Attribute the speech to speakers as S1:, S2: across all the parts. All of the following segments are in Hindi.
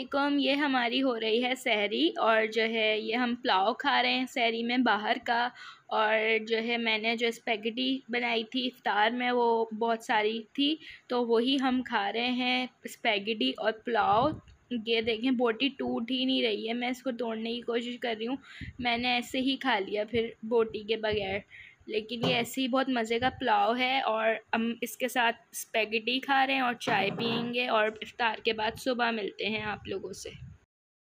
S1: असलकुम ये हमारी हो रही है सहरी और जो है ये हम पुलाव खा रहे हैं सहरी में बाहर का और जो है मैंने जो स्पेगेटी बनाई थी इफ्तार में वो बहुत सारी थी तो वही हम खा रहे हैं स्पेगेटी और पुलाव। ये देखें, बोटी टूट ही नहीं रही है, मैं इसको तोड़ने की कोशिश कर रही हूँ। मैंने ऐसे ही खा लिया फिर बोटी के बगैर। लेकिन ये ऐसे ही बहुत मज़े का पुलाव है और हम इसके साथ स्पेगेटी खा रहे हैं और चाय पियेंगे और इफ्तार के बाद सुबह मिलते हैं आप लोगों से।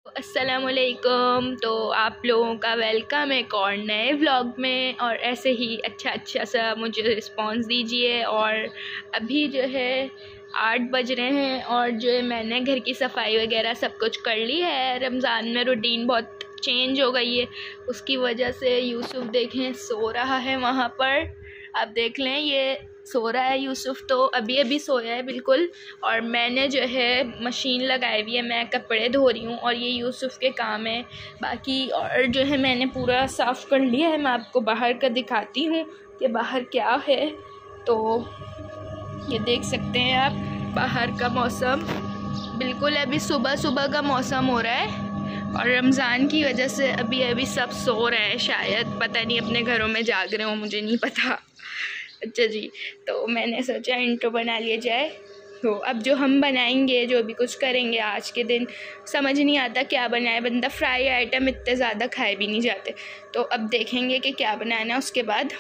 S1: असलकुम तो आप लोगों का वेलकम एक और नए व्लॉग में और ऐसे ही अच्छा अच्छा सा मुझे रिस्पांस दीजिए और अभी जो है आठ बज रहे हैं और जो है मैंने घर की सफ़ाई वगैरह सब कुछ कर ली है। रमज़ान में रूटीन बहुत चेंज हो गई है। उसकी वजह से यूसुफ देखें, सो रहा है वहाँ पर। आप देख लें, ये सो रहा है यूसुफ तो अभी अभी सोया है बिल्कुल। और मैंने जो है मशीन लगाई हुई है, मैं कपड़े धो रही हूँ और ये यूसुफ के काम है। बाकी और जो है मैंने पूरा साफ़ कर लिया है, मैं आपको बाहर का दिखाती हूँ कि बाहर क्या है। तो ये देख सकते हैं आप, बाहर का मौसम। बिल्कुल अभी सुबह सुबह का मौसम हो रहा है। और रमज़ान की वजह से अभी अभी सब सो रहे हैं शायद। पता नहीं, अपने घरों में जाग रहे हो, मुझे नहीं पता। अच्छा जी तो मैंने सोचा इंट्रो बना लिया जाए। तो अब जो हम बनाएँगे, जो भी कुछ करेंगे आज के दिन, समझ नहीं आता क्या बनाए। बंदा फ्राई आइटम इतने ज़्यादा खाए भी नहीं जाते। तो अब देखेंगे कि क्या बनाना है, उसके बाद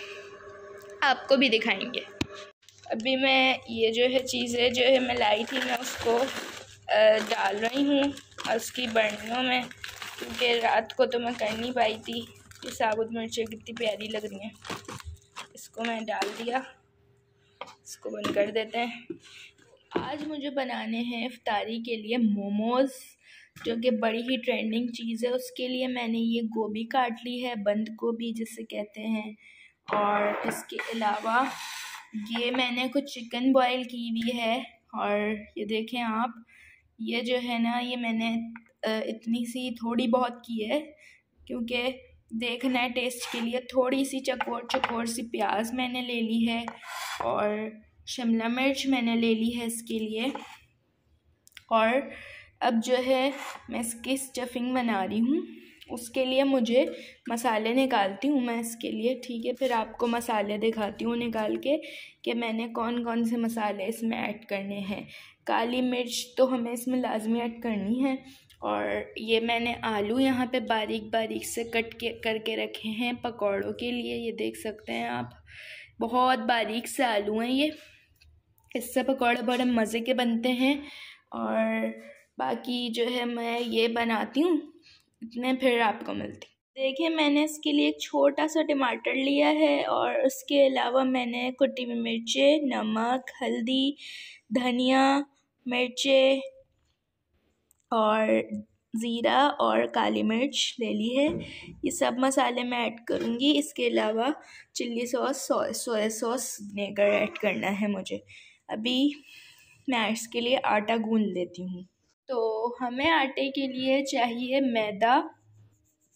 S1: आपको भी दिखाएँगे। अभी मैं ये जो है चीज़ें, जो है मैं लाई थी, मैं उसको डाल रही हूँ उसकी बर्नियों में, क्योंकि रात को तो मैं कर नहीं पाई थी। ये साबुत मिर्चें कितनी प्यारी लग रही हैं। इसको मैं डाल दिया। इसको बंद कर देते हैं। आज मुझे बनाने हैं इफ्तारी के लिए मोमोज़, जो कि बड़ी ही ट्रेंडिंग चीज़ है। उसके लिए मैंने ये गोभी काट ली है, बंद गोभी जिसे कहते हैं। और इसके अलावा ये मैंने कुछ चिकन बॉयल की हुई है। और ये देखें आप ये जो है ना, ये मैंने इतनी सी थोड़ी बहुत की है, क्योंकि देखना है टेस्ट के लिए, थोड़ी सी चकोर चकोर सी प्याज मैंने ले ली है और शिमला मिर्च मैंने ले ली है इसके लिए। और अब जो है, मैं इसकी स्टफिंग बना रही हूँ। उसके लिए मुझे मसाले निकालती हूँ मैं इसके लिए, ठीक है? फिर आपको मसाले दिखाती हूँ निकाल के कि मैंने कौन कौन से मसाले इसमें ऐड करने हैं। काली मिर्च तो हमें इसमें लाजमी ऐड करनी है और ये मैंने आलू यहाँ पे बारीक बारीक से कट के, करके रखे हैं पकौड़ों के लिए, ये देख सकते हैं आप। बहुत बारीक से आलू हैं ये। इससे पकौड़े बड़े मज़े के बनते हैं और बाकी जो है मैं ये बनाती हूँ। इतने फिर आपको मिलती। देखिए, मैंने इसके लिए एक छोटा सा टमाटर लिया है और उसके अलावा मैंने कुटी हुई मिर्चें, नमक, हल्दी, धनिया, मिर्चें और ज़ीरा और काली मिर्च ले ली है। ये सब मसाले मैं ऐड करूँगी। इसके अलावा chilli sauce soya sauce vinegar add करना है मुझे। अभी मैं इसके लिए आटा गूंद लेती हूँ। तो हमें आटे के लिए चाहिए मैदा।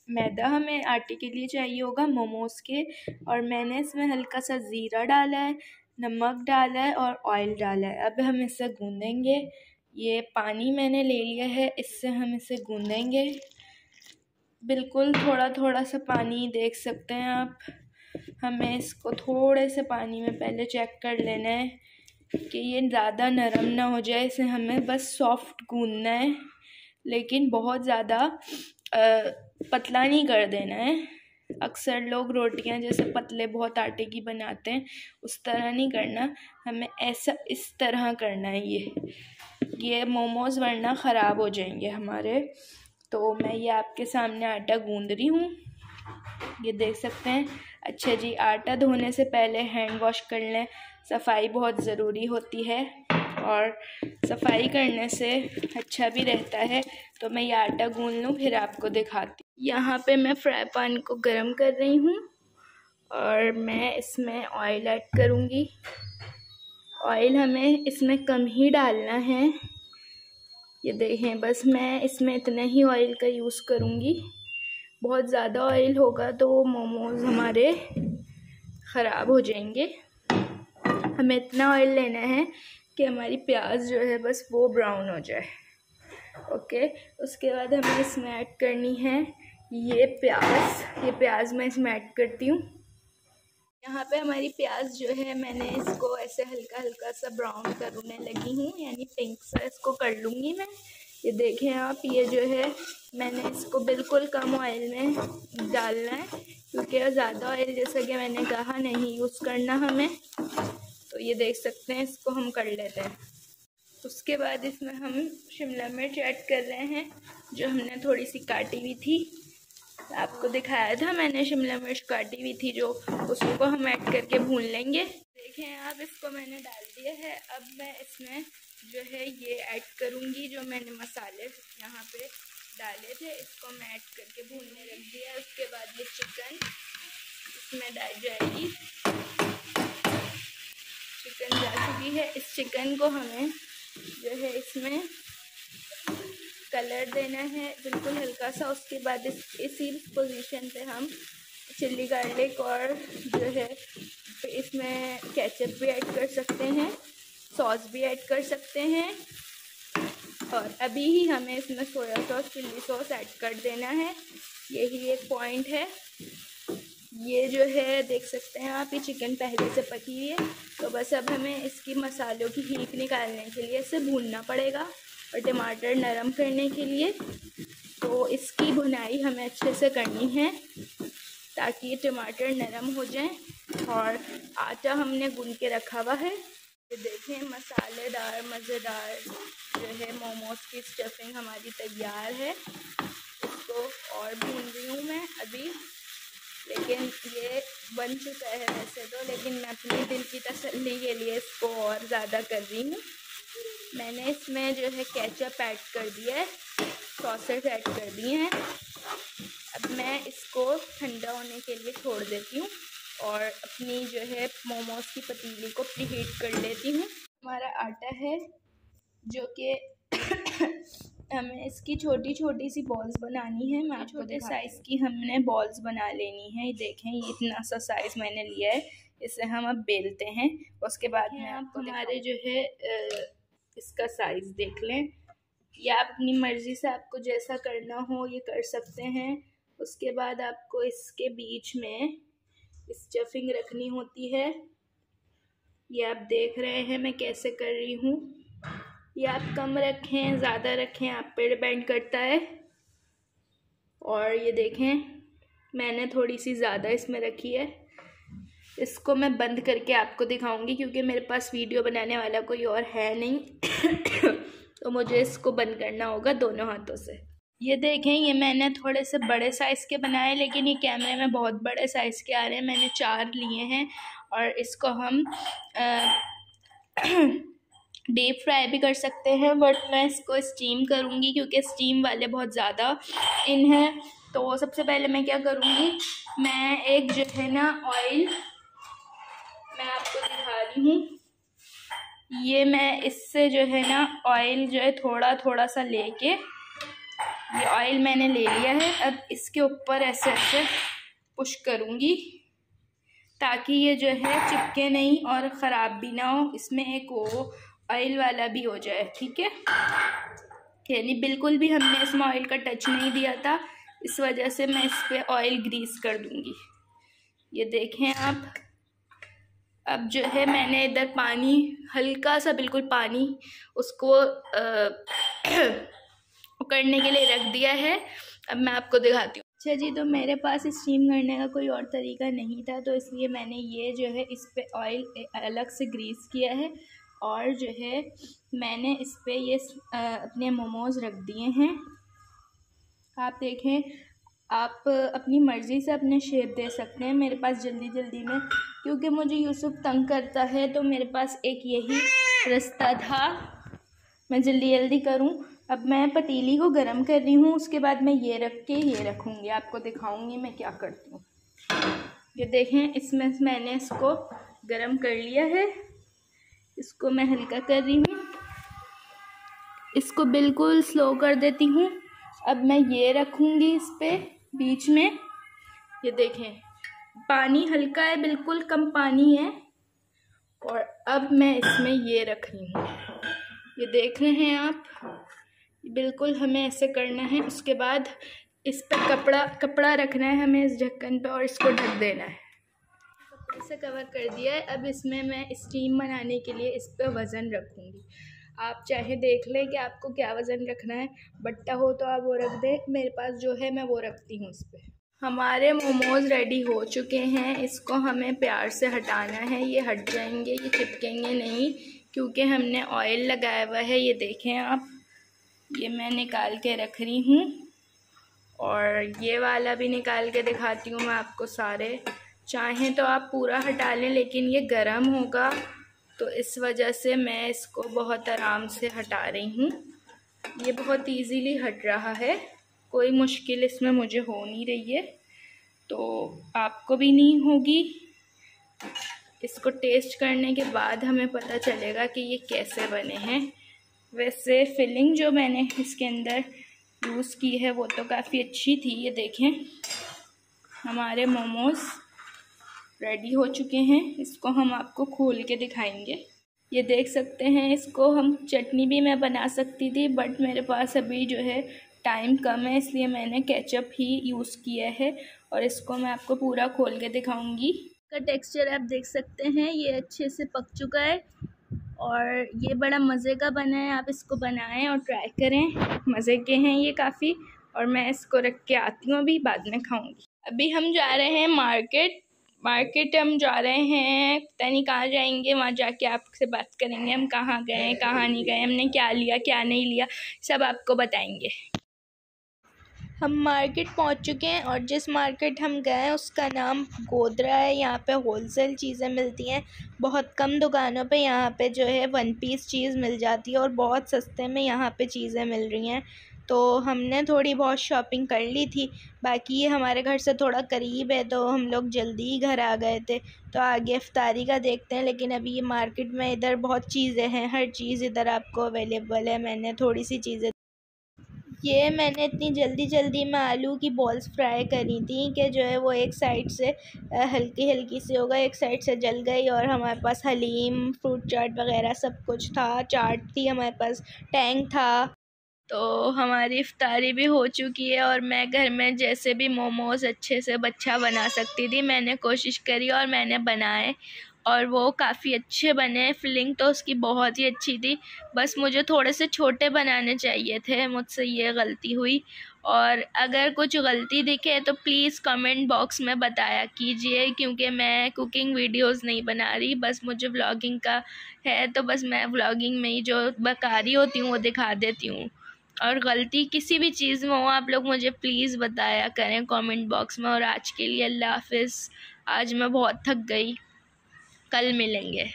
S1: मैदा हमें आटे के लिए चाहिए होगा मोमोज़ के। और मैंने इसमें हल्का सा ज़ीरा डाला है, नमक डाला है और ऑयल डाला है। अब हम इसे गूँधेंगे ये पानी मैंने ले लिया है, इससे हम इसे गूँधेंगे बिल्कुल थोड़ा थोड़ा सा पानी देख सकते हैं आप। हमें इसको थोड़े से पानी में पहले चेक कर लेना है। कि ये ज़्यादा नरम ना हो जाए इसे हमें बस सॉफ्ट गूंदना है, लेकिन बहुत ज़्यादा पतला नहीं कर देना है। अक्सर लोग रोटियाँ जैसे पतले बहुत आटे की बनाते हैं, उस तरह नहीं करना। हमें ऐसा, इस तरह करना है ये। ये मोमोज़ वरना ख़राब हो जाएँगे हमारे। तो मैं ये आपके सामने आटा गूंद रही हूँ। ये देख सकते हैं अच्छा जी, आटा धोने से पहले हैंड वॉश कर लें। सफ़ाई बहुत ज़रूरी होती है और सफ़ाई करने से अच्छा भी रहता है। तो मैं ये आटा गूंद लूँ, फिर आपको दिखाती यहाँ पे मैं फ्राई पैन को गर्म कर रही हूँ और मैं इसमें ऑयल ऐड करूँगी। ऑयल हमें इसमें कम ही डालना है। ये देखें, बस मैं इसमें इतना ही ऑयल का यूज़ करूँगी। बहुत ज़्यादा ऑयल होगा तो मोमोज़ हमारे ख़राब हो जाएँगे। हमें इतना ऑयल लेना है कि हमारी प्याज जो है बस वो ब्राउन हो जाए। ओके उसके बाद हमें इसमें ऐड करनी है ये प्याज। ये प्याज मैं इसमें ऐड करती हूँ। यहाँ पे हमारी प्याज जो है मैंने इसको ऐसे हल्का हल्का सा ब्राउन करने लगी हूँ, यानी पिंक सा इसको कर लूँगी मैं। ये देखें आप, ये जो है, मैंने इसको बिल्कुल कम ऑयल में डालना है, क्योंकि ज़्यादा ऑयल जैसा कि मैंने कहा नहीं यूज़ करना हमें। तो ये देख सकते हैं, इसको हम कर लेते हैं। उसके बाद इसमें हम शिमला मिर्च ऐड कर रहे हैं, जो हमने थोड़ी सी काटी हुई थी। आपको दिखाया था मैंने शिमला मिर्च काटी हुई थी, जो उसको हम ऐड करके भून लेंगे। देखें आप, इसको मैंने डाल दिया है। अब मैं इसमें जो है ये ऐड करूँगी जो मैंने मसाले यहाँ पे डाले थे, इसको मैं ऐड करके भूनने रख दिया उसके बाद ये चिकन इसमें डाल जाएगी। चिकन जा चुकी है। इस चिकन को हमें जो है इसमें कलर देना है। बिल्कुल हल्का सा। उसके बाद इस, इसी पोजीशन पे हम चिल्ली गार्लिक और जो है इसमें केचप भी ऐड कर सकते हैं। सॉस भी ऐड कर सकते हैं। और अभी ही हमें इसमें soya sauce, chilli sauce add कर देना है। यही एक पॉइंट है। ये जो है, देख सकते हैं आप, ये चिकन पहले से पकी हुई है। तो बस अब हमें इसकी मसालों की हीप निकालने के लिए इसे भूनना पड़ेगा और टमाटर नरम करने के लिए। तो इसकी भुनाई हमें अच्छे से करनी है ताकि टमाटर नरम हो जाए और आटा हमने गूंद के रखा हुआ है। ये देखें, मसालेदार, मज़ेदार जो है मोमोज की स्टफिंग हमारी तैयार है। इसको और भून रही हूँ मैं अभी। लेकिन ये बन चुका है वैसे तो लेकिन मैं अपने दिल की तसल्ली के लिए इसको और ज़्यादा कर रही हूँ। मैंने इसमें जो है केचप ऐड कर दिया है सॉसेस ऐड कर दिए हैं। अब मैं इसको ठंडा होने के लिए छोड़ देती हूँ। और अपनी जो है मोमोज की पतीली को प्रीहीट कर लेती हूँ। हमारा आटा है जो कि हमें इसकी छोटी छोटी सी बॉल्स बनानी है। मैं छोटे साइज़ की हमने बॉल्स बना लेनी है। देखें ये इतना सा साइज़ मैंने लिया है। इसे हम अब बेलते हैं। उसके बाद में आप हमारे जो है इसका साइज़ देख लें। या आप अपनी मर्ज़ी से आपको जैसा करना हो ये कर सकते हैं। उसके बाद आपको इसके बीच में स्टफिंग रखनी होती है। ये आप देख रहे हैं मैं कैसे कर रही हूँ। ये आप कम रखें, ज़्यादा रखें, आप पे डिपेंड करता है। और ये देखें, मैंने थोड़ी सी ज़्यादा इसमें रखी है। इसको मैं बंद करके आपको दिखाऊँगी क्योंकि मेरे पास वीडियो बनाने वाला कोई और है नहीं। तो मुझे इसको बंद करना होगा दोनों हाथों से। ये देखें, ये मैंने थोड़े से बड़े साइज़ के बनाए, लेकिन ये कैमरे में बहुत बड़े साइज़ के आ रहे हैं। मैंने चार लिए हैं और इसको हम डीप फ्राई भी कर सकते हैं बट मैं इसको स्टीम करूँगी क्योंकि स्टीम वाले बहुत ज़्यादा इन हैं। तो सबसे पहले मैं क्या करूँगी, मैं एक जो है ना ऑयल मैं आपको दिखा रही हूँ। ये मैं इससे जो है ना ऑयल जो है थोड़ा थोड़ा सा लेके ये ऑयल मैंने ले लिया है। अब इसके ऊपर ऐसे ऐसे पुश करूँगी ताकि ये जो है चिपके नहीं और ख़राब भी ना हो। इसमें एक वो ऑयल वाला भी हो जाए, ठीक है? यानी बिल्कुल भी हमने इसमें ऑयल का टच नहीं दिया था। इस वजह से मैं इस पर ऑयल ग्रीस कर दूँगी। ये देखें आप। अब जो है मैंने इधर पानी, हल्का सा बिल्कुल पानी उसको उकड़ने के लिए रख दिया है। अब मैं आपको दिखाती हूँ। अच्छा जी तो मेरे पास स्टीम करने का कोई और तरीका नहीं था तो इसलिए मैंने ये जो है इस पर ऑयल अलग से ग्रीस किया है और जो है मैंने इस पर ये अपने मोमोज़ रख दिए हैं। आप देखें, आप अपनी मर्ज़ी से अपने शेप दे सकते हैं मेरे पास जल्दी जल्दी में, क्योंकि मुझे यूसुफ तंग करता है तो मेरे पास एक यही रास्ता था। मैं जल्दी जल्दी करूँ। अब मैं पतीली को गर्म कर रही हूँ, उसके बाद मैं ये रख के ये रखूँगी। आपको दिखाऊँगी मैं क्या करती हूँ। ये देखें, इसमें मैंने इसको गर्म कर लिया है। इसको मैं हल्का कर रही हूँ। इसको बिल्कुल स्लो कर देती हूँ। अब मैं ये रखूँगी इस पर बीच में। ये देखें, पानी हल्का है, बिल्कुल कम पानी है। और अब मैं इसमें ये रख रही हूँ। ये देख रहे हैं आप? बिल्कुल हमें ऐसे करना है, उसके बाद इस पर कपड़ा कपड़ा रखना है हमें इस ढक्कन पर और इसको ढक देना है। कपड़े से कवर कर दिया है, अब इसमें मैं स्टीम बनाने के लिए इस पर वज़न रखूँगी। आप चाहे देख लें कि आपको क्या वज़न रखना है, बट्टा हो तो आप वो रख दें, मेरे पास जो है मैं वो रखती हूँ उस पर हमारे मोमोज़ रेडी हो चुके हैं, इसको हमें प्यार से हटाना है, ये हट जाएँगे, ये चिपकेंगे नहीं, क्योंकि हमने ऑयल लगाया हुआ है, ये देखें आप। ये मैं निकाल के रख रही हूँ और ये वाला भी निकाल के दिखाती हूँ मैं आपको सारे। चाहें तो आप पूरा हटा लें, लेकिन ये गर्म होगा तो इस वजह से मैं इसको बहुत आराम से हटा रही हूँ। ये बहुत इजीली हट रहा है। कोई मुश्किल इसमें मुझे हो नहीं रही है। तो आपको भी नहीं होगी। इसको टेस्ट करने के बाद हमें पता चलेगा कि ये कैसे बने हैं। वैसे फिलिंग जो मैंने इसके अंदर यूज़ की है, वो तो काफ़ी अच्छी थी, ये देखें। हमारे मोमोज़ रेडी हो चुके हैं, इसको हम आपको खोल के दिखाएँगे। ये देख सकते हैं, इसको हम चटनी भी मैं बना सकती थी बट मेरे पास अभी जो है टाइम कम है, इसलिए मैंने केचप ही यूज़ किया है और इसको मैं आपको पूरा खोल के दिखाऊँगी। का टेक्सचर आप देख सकते हैं, ये अच्छे से पक चुका है। और ये बड़ा मज़े का बना है, आप इसको बनाएँ और ट्राई करें। मज़े के हैं ये काफ़ी और मैं इसको रख के आती हूँ अभी, बाद में खाऊँगी। अभी हम जा रहे हैं मार्केट मार्केट हम जा रहे हैं, पता नहीं कहाँ जाएँगे, वहाँ जाके आपसे बात करेंगे, हम कहाँ गए कहाँ नहीं गए, हमने क्या लिया, क्या नहीं लिया, सब आपको बताएँगे। हम मार्केट पहुँच चुके हैं और जिस मार्केट हम गए हैं, उसका नाम गोदरा है। यहाँ पे होलसेल चीज़ें मिलती हैं। बहुत कम दुकानों पे यहाँ पे जो है वन पीस चीज़ मिल जाती है और बहुत सस्ते में यहाँ पे चीज़ें मिल रही हैं। तो हमने थोड़ी बहुत शॉपिंग कर ली थी। बाकी ये हमारे घर से थोड़ा करीब है तो हम लोग जल्दी ही घर आ गए थे। तो आगे अफ्तारी का देखते हैं, लेकिन अभी ये मार्केट में इधर बहुत चीज़ें हैं। हर चीज़ इधर आपको अवेलेबल है। मैंने थोड़ी सी चीज़ें ये मैंने इतनी जल्दी जल्दी में आलू की बॉल्स फ्राई करी थी कि जो है वो एक साइड से हल्की हल्की सी हो गई, एक साइड से जल गई और हमारे पास हलीम फ्रूट चाट वगैरह सब कुछ था चाट थी हमारे पास टैंक था। तो हमारी इफ्तारी भी हो चुकी है और मैं घर में जैसे भी मोमोज़ अच्छे से बच्चा बना सकती थी, मैंने कोशिश करी और मैंने बनाए। और वो काफ़ी अच्छे बने फिलिंग तो उसकी बहुत ही अच्छी थी। बस मुझे थोड़े से छोटे बनाने चाहिए थे, मुझसे ये गलती हुई। और अगर कुछ गलती दिखे तो प्लीज़ कमेंट बॉक्स में बताया कीजिए, क्योंकि मैं कुकिंग वीडियोस नहीं बना रही। बस मुझे व्लॉगिंग का है तो बस मैं व्लॉगिंग में ही जो बकारी होती हूँ, वो दिखा देती हूँ। और गलती किसी भी चीज़ में हो, आप लोग मुझे प्लीज़ बताया करें कमेंट बॉक्स में। और आज के लिए अल्लाह हाफिज़। आज मैं बहुत थक गई। कल मिलेंगे।